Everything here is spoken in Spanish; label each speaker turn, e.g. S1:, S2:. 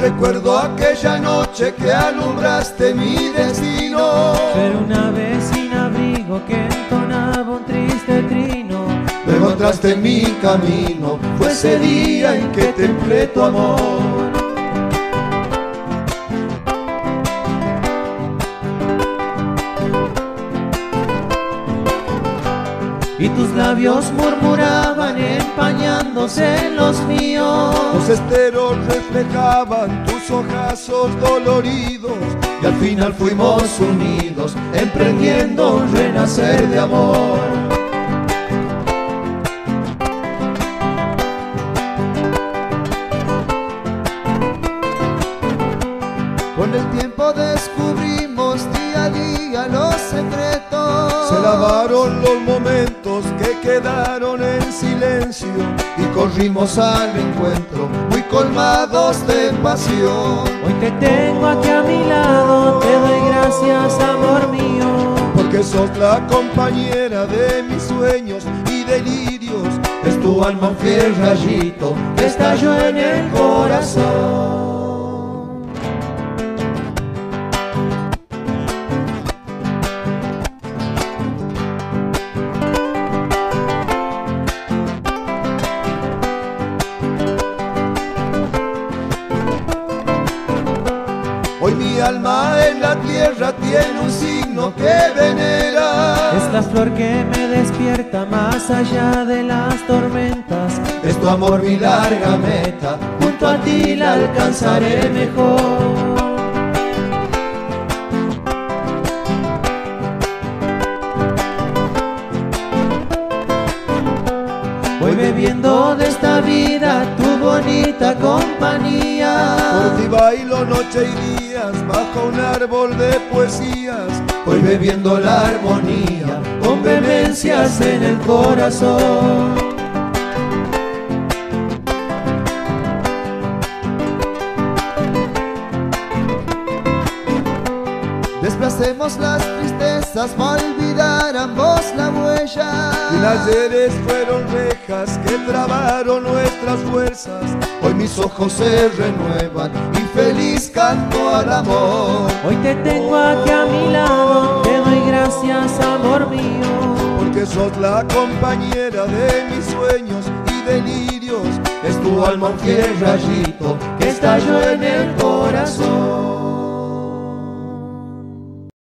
S1: recuerdo aquella noche que alumbraste mi destino.
S2: Pero una vez sin abrigo que entonaba un triste trino.
S1: Me encontraste en mi camino, fue ese día en que templé tu amor.
S2: Y tus labios murmuraban empañándose los míos.
S1: Los esteros reflejaban tus ojazos doloridos y al final fuimos unidos, emprendiendo un renacer de amor. Con el tiempo descubrimos día a día los secretos. Se lavaron los momentos que quedaron en silencio y corrimos al encuentro muy colmados de pasión.
S2: Hoy te tengo aquí a mi lado, te doy gracias, amor mío.
S1: Porque sos la compañera de mis sueños y delirios. Es tu alma un fiel rayito que estalló en el corazón. Hoy mi alma en la tierra tiene un signo que venera.
S2: Es la flor que me despierta más allá de las tormentas.
S1: Es tu amor mi larga meta, junto a ti la alcanzaré mejor.
S2: Voy bebiendo de esta vida tu bonita compañía.
S1: Noche y días bajo un árbol de poesías. Voy bebiendo la armonía con vehemencias en el corazón. Desplacemos las tristezas para olvidar ambos la huella. Y las ayeres fueron rejas que trabaron nuestras fuerzas. Hoy mis ojos se renuevan y feliz canto al amor.
S2: Hoy te tengo aquí a mi lado, te doy gracias, amor mío.
S1: Porque sos la compañera de mis sueños y delirios. Es tu alma un fiel rayito que estalló en el corazón.